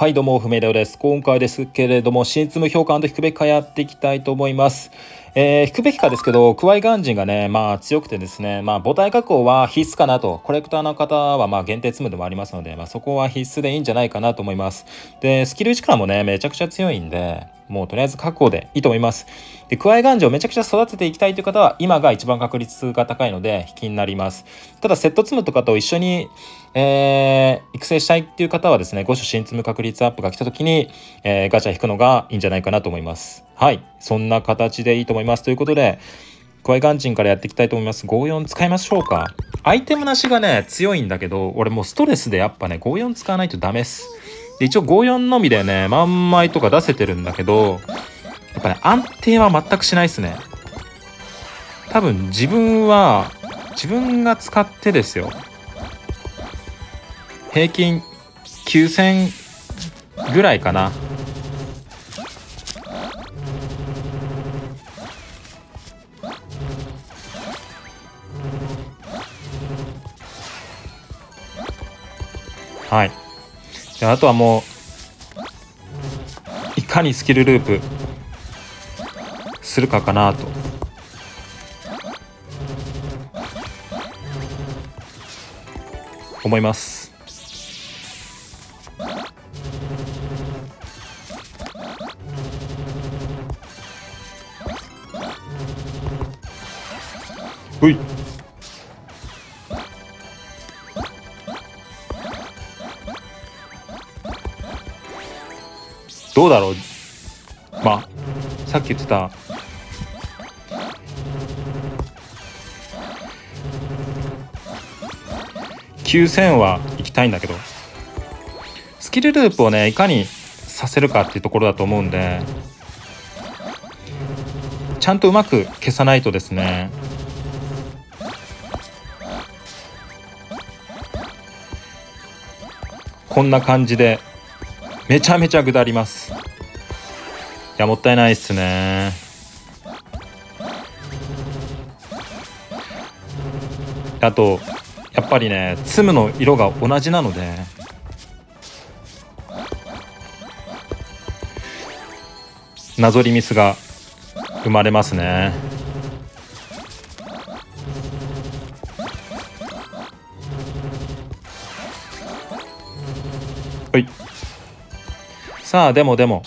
はいどうも、ふめレオです。今回ですけれども、新積無評価引くべきかやっていきたいと思います。えー、引くべきかですけど、クワイガンジンがね、まあ強くてですね、まあ母体加工は必須かなと、コレクターの方はまあ限定積むでもありますので、まあそこは必須でいいんじゃないかなと思います。で、スキル力もね、めちゃくちゃ強いんで、もうとりあえず確保でいいと思います。で、クワイガンジをめちゃくちゃ育てていきたいという方は、今が一番確率が高いので、引きになります。ただ、セット積むとかと一緒に、えー、育成したいっていう方はですね、5種新積む確率アップが来た時に、えー、ガチャ引くのがいいんじゃないかなと思います。はい。そんな形でいいと思います。ということで、クワイガンジンからやっていきたいと思います。54使いましょうか。アイテムなしがね、強いんだけど、俺もうストレスでやっぱね、54使わないとダメっす。で一応54のみでね、万枚とか出せてるんだけど、やっぱね、安定は全くしないっすね。多分自分は、自分が使ってですよ。平均9000ぐらいかな。はい。あとはもういかにスキルループするかかなと。思います。ほい。どうだろう。まあさっき言ってた。9000は行きたいんだけど。スキルループをねいかにさせるかっていうところだと思うんで。ちゃんとうまく消さないとですね。こんな感じでめちゃめちゃ下ります。いやもったいないっすね。あとやっぱりねツムの色が同じなので。なぞりミスが生まれますね。さあでもでも。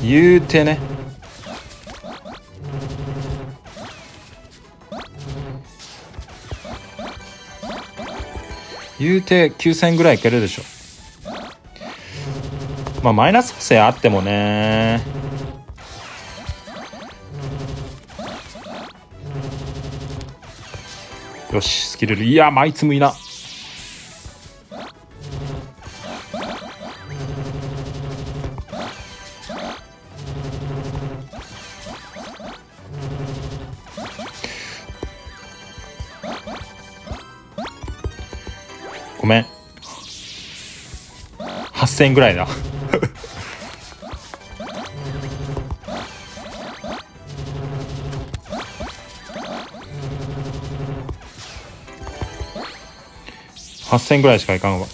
言うてね。言うて9000ぐらいいけるでしょ。まあマイナス補正あってもね。よしスキルいやマイツムいな。8000ぐらいだ8000ぐらいしかいかんわ。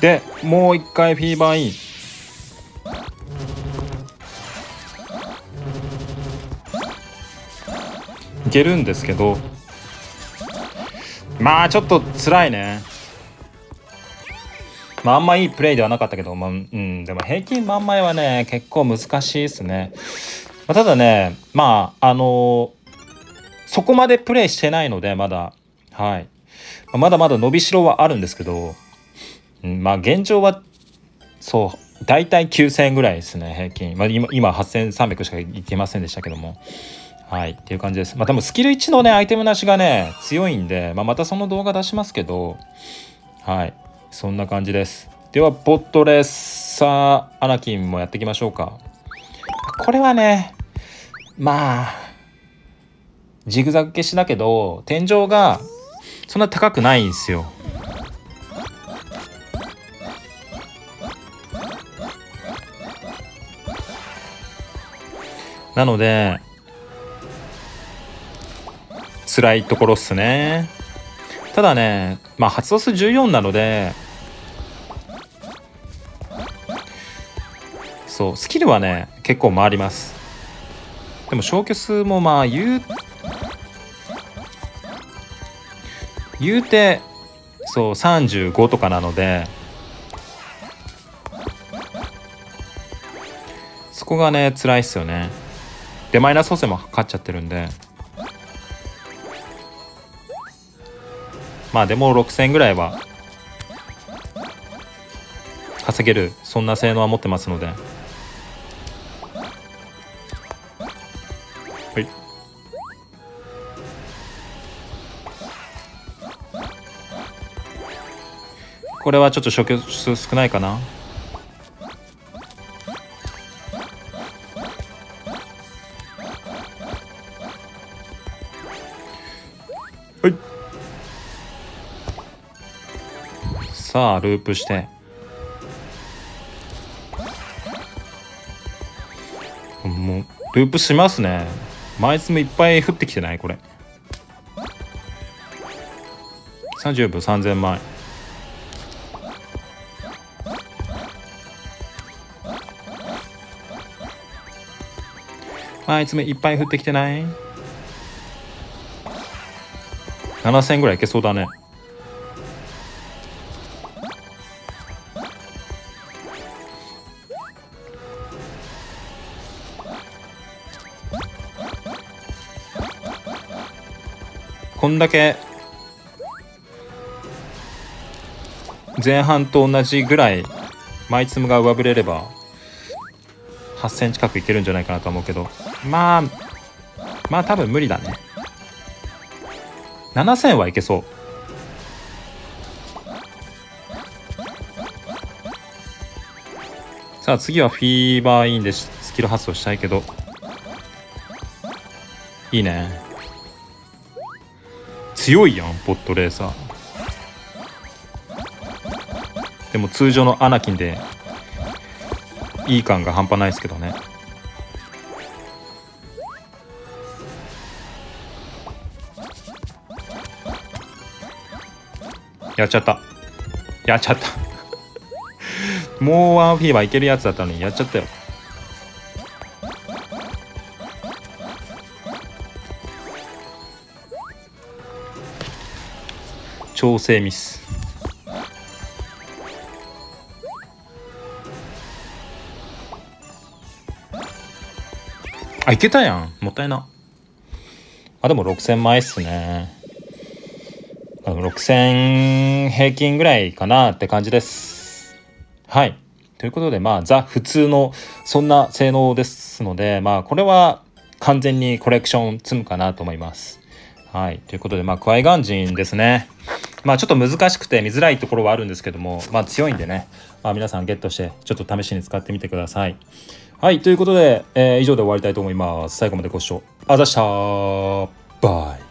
でもう一回フィーバーイン。いけるんですけどまあちょっと辛いね。まああんまいいプレイではなかったけど、まあ、うん。でも平均万枚はね結構難しいですね、まあ、ただねまああのー、そこまでプレイしてないのでまだ。はい。まだまだ伸びしろはあるんですけどうん。まあ現状はそう大体9000円ぐらいですね平均、まあ、今今8300しかいけませんでしたけども。はい。っていう感じです。まあ、多分スキル1のね、アイテムなしがね、強いんで、まあ、またその動画出しますけど、はい。そんな感じです。では、ボットレッサーアナキンもやっていきましょうか。これはね、まあ、ジグザグ消しだけど、天井がそんな高くないんですよ。なので、辛いところっすね。ただねまあ発動数14なのでそうスキルはね結構回ります。でも消去数もまあ言う言うてそう35とかなのでそこがね辛いっすよね。でマイナス補正もかかっちゃってるんで。まあでも6000ぐらいは稼げる。そんな性能は持ってますので。はい。これはちょっと初級数少ないかな。はい。さあループして。もうループしますね。枚数もいっぱい降ってきてないこれ。30分3000枚。枚数もいっぱい降ってきてない。7000ぐらいいけそうだね。こんだけ前半と同じぐらいマイツムが上振れれば8,000近くいけるんじゃないかなと思うけどまあまあ多分無理だね。7000はいけそう。さあ次はフィーバーインでスキル発動したいけど。いいね。強いやんポットレーサー。でも通常のアナキンでいい感が半端ないですけどね。やっちゃった。やっちゃった。もうワンフィーバーいけるやつだったのにやっちゃったよ。調整ミス。あいけたやん。もったいな。あでも6000枚っすね。6000平均ぐらいかなって感じです。はい。ということでまあザ普通のそんな性能ですのでまあこれは完全にコレクション積むかなと思います。はい。ということでまあクワイガンジンですね。まあちょっと難しくて見づらいところはあるんですけどもまあ強いんでね、まあ、皆さんゲットしてちょっと試しに使ってみてくださいはい、ということで、えー、以上で終わりたいと思います。最後までご視聴あざしたバイ。